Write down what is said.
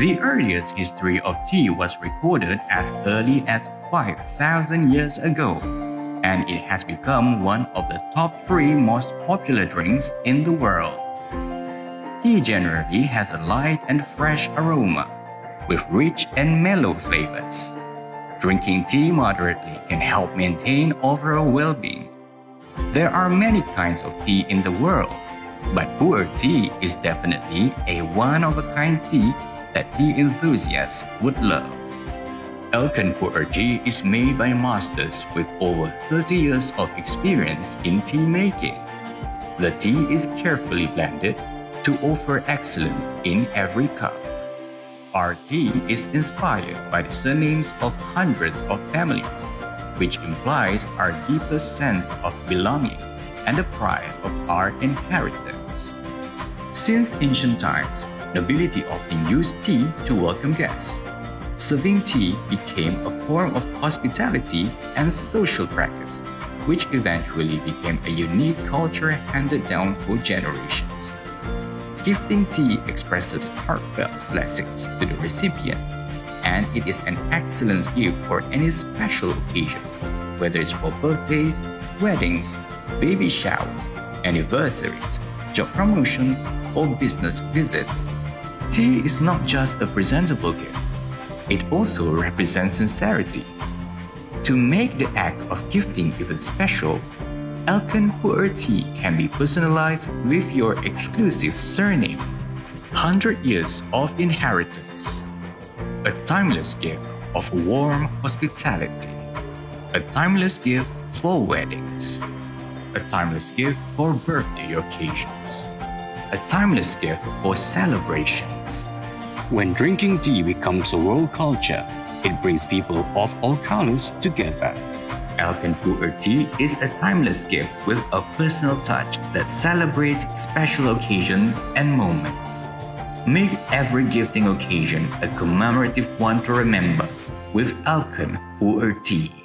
The earliest history of tea was recorded as early as 5,000 years ago, and it has become one of the top three most popular drinks in the world. Tea generally has a light and fresh aroma, with rich and mellow flavors. Drinking tea moderately can help maintain overall well-being. There are many kinds of tea in the world, but pu'er tea is definitely a one-of-a-kind tea that tea enthusiasts would love. Elken pu'er tea is made by masters with over 30 years of experience in tea making. The tea is carefully blended to offer excellence in every cup. Our tea is inspired by the surnames of hundreds of families, which implies our deepest sense of belonging and the pride of our inheritance. Since ancient times, nobility often used tea to welcome guests. Serving tea became a form of hospitality and social practice, which eventually became a unique culture handed down for generations. Gifting tea expresses heartfelt blessings to the recipient, and it is an excellent gift for any special occasion, whether it's for birthdays, weddings, baby showers, anniversaries, job promotions, or business visits. Tea is not just a presentable gift, it also represents sincerity. To make the act of gifting even special, Elken Pu'er tea can be personalized with your exclusive surname. 100 years of inheritance. A timeless gift of warm hospitality. A timeless gift for weddings. A timeless gift for birthday occasions a timeless gift for celebrations. When drinking tea becomes a world culture, it brings people of all colors together. Elken Pu'er tea is a timeless gift with a personal touch that celebrates special occasions and moments. Make every gifting occasion a commemorative one to remember with Elken Pu'er tea.